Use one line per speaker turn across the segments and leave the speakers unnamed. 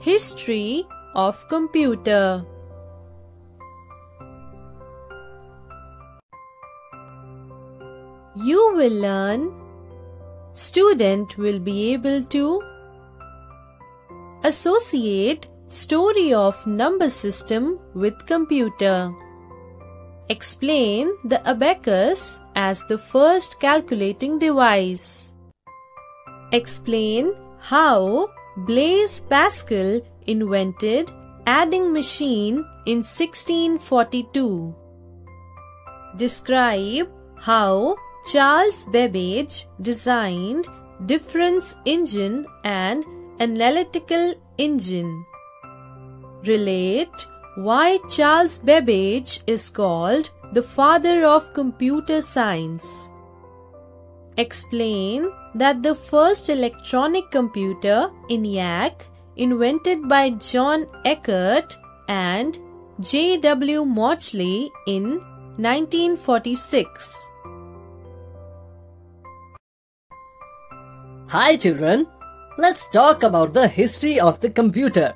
History of Computer You will learn Student will be able to Associate story of number system with computer. Explain the abacus as the first calculating device. Explain how Blaise Pascal invented adding machine in 1642. Describe how Charles Babbage designed difference engine and analytical engine. Relate why Charles Babbage is called the father of computer science. Explain that the first electronic computer, ENIAC, invented by John Eckert and J. W. Mauchly in 1946.
Hi children, let's talk about the history of the computer.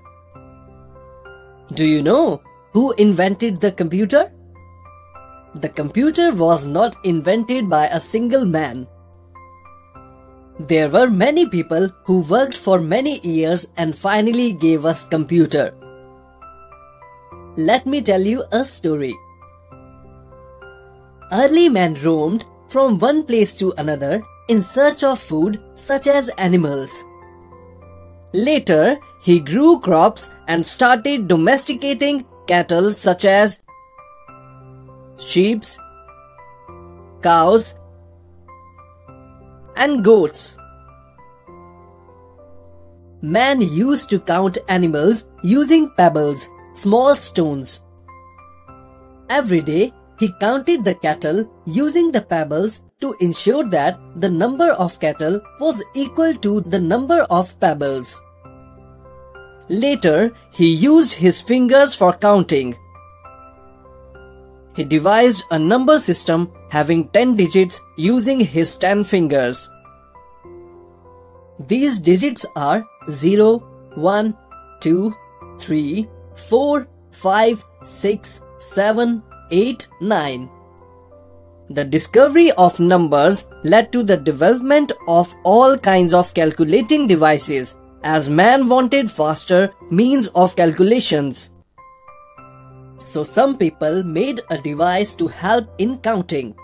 Do you know who invented the computer? The computer was not invented by a single man. There were many people who worked for many years and finally gave us computer. Let me tell you a story. Early man roamed from one place to another in search of food such as animals. Later, he grew crops and started domesticating cattle such as sheep, cows, and goats. Man used to count animals using pebbles, small stones. Every day, he counted the cattle using the pebbles to ensure that the number of cattle was equal to the number of pebbles. Later, he used his fingers for counting. He devised a number system having 10 digits using his 10 fingers. These digits are 0, 1, 2, 3, 4, 5, 6, 7, 8, 9. The discovery of numbers led to the development of all kinds of calculating devices as man wanted faster means of calculations. So some people made a device to help in counting.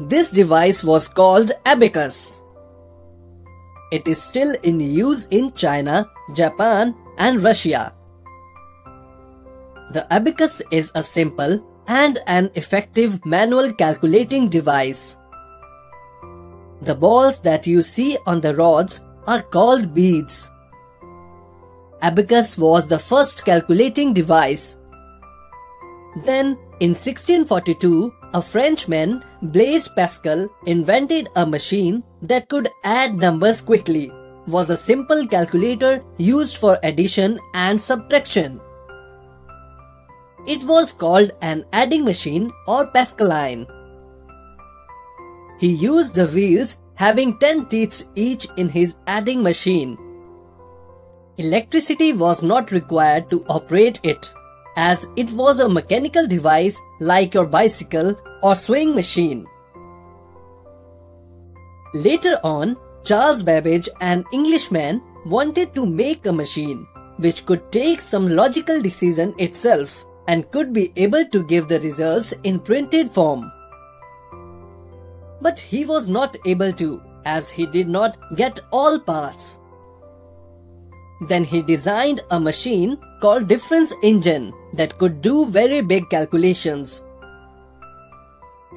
This device was called abacus. It is still in use in China, Japan and Russia. The abacus is a simple and an effective manual calculating device. The balls that you see on the rods are called beads. Abacus was the first calculating device. Then, in 1642, a Frenchman, Blaise Pascal, invented a machine that could add numbers quickly. Was a simple calculator used for addition and subtraction. It was called an adding machine or Pascaline. He used the wheels having 10 teeth each in his adding machine. Electricity was not required to operate it, as it was a mechanical device like your bicycle or sewing machine. Later on, Charles Babbage, an Englishman, wanted to make a machine which could take some logical decision itself and could be able to give the results in printed form. But he was not able to, as he did not get all parts. Then he designed a machine called difference engine that could do very big calculations.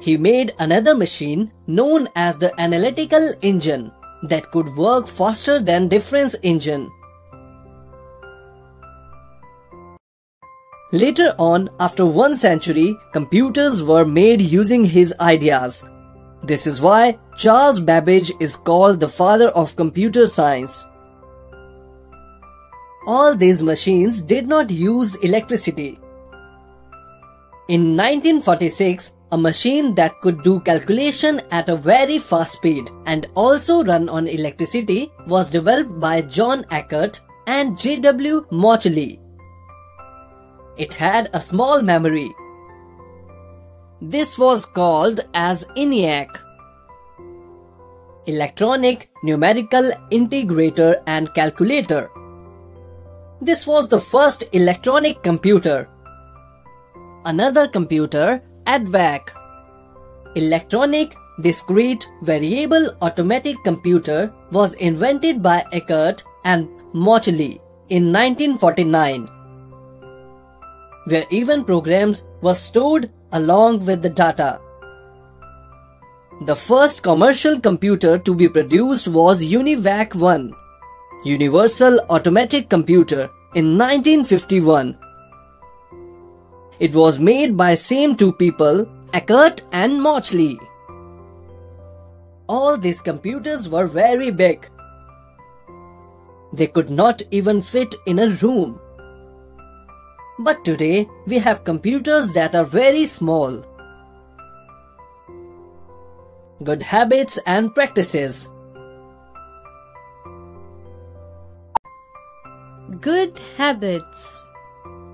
He made another machine known as the analytical engine that could work faster than difference engine. Later on, after one century, computers were made using his ideas this is why Charles Babbage is called the father of computer science. All these machines did not use electricity. In 1946, a machine that could do calculation at a very fast speed and also run on electricity was developed by John Eckert and J.W. Mauchly. It had a small memory. This was called as ENIAC. Electronic Numerical Integrator and Calculator. This was the first electronic computer. Another computer, EDVAC. Electronic Discrete Variable Automatic Computer was invented by Eckert and Mauchly in 1949 where even programs were stored along with the data. The first commercial computer to be produced was UNIVAC 1, Universal Automatic Computer, in 1951. It was made by same two people, Eckert and Mauchly. All these computers were very big. They could not even fit in a room. But today we have computers that are very small. Good habits and practices.
Good habits.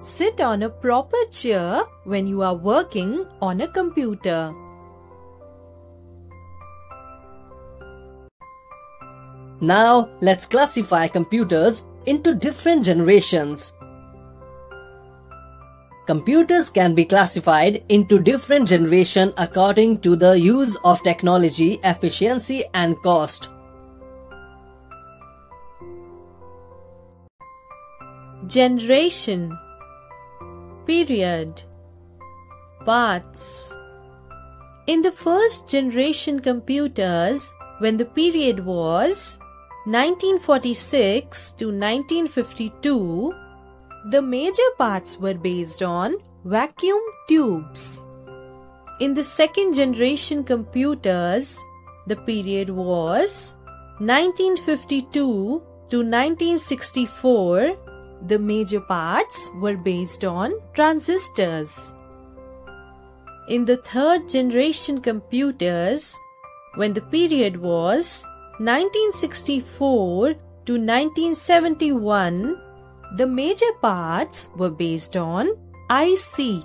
Sit on a proper chair when you are working on a computer.
Now let's classify computers into different generations. Computers can be classified into different generation according to the use of technology, efficiency and cost.
Generation Period Parts In the first generation computers, when the period was 1946 to 1952, the major parts were based on vacuum tubes. In the second generation computers, the period was 1952 to 1964. The major parts were based on transistors. In the third generation computers, when the period was 1964 to 1971, the major parts were based on IC.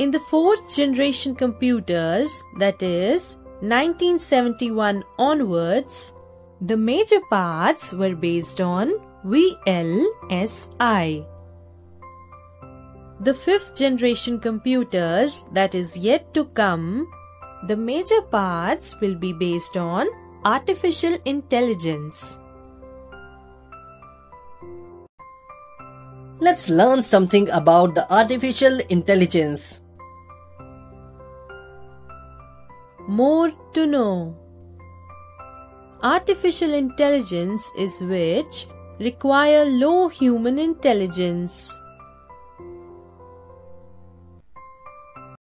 In the fourth generation computers, that is 1971 onwards, the major parts were based on VLSI. The fifth generation computers that is yet to come, the major parts will be based on artificial intelligence.
Let's learn something about the artificial intelligence.
More to know. Artificial intelligence is which require low human intelligence.